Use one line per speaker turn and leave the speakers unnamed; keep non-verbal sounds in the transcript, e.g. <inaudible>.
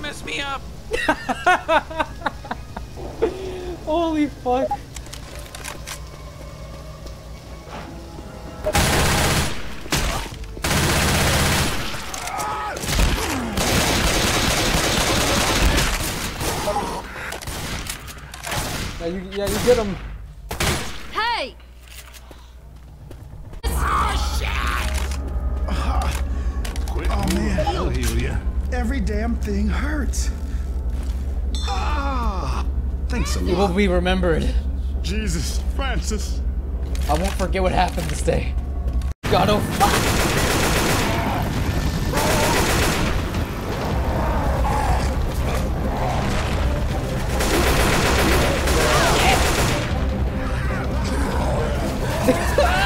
mess me up. <laughs>
Holy fuck. Yeah, you, yeah, you get him.
Hey!
Oh, oh man, I'll heal you. Every damn thing hurts. Ah! Thanks a lot.
You will be remembered.
Jesus, Francis.
I won't forget what happened this day. God, oh fuck! Ah! <laughs>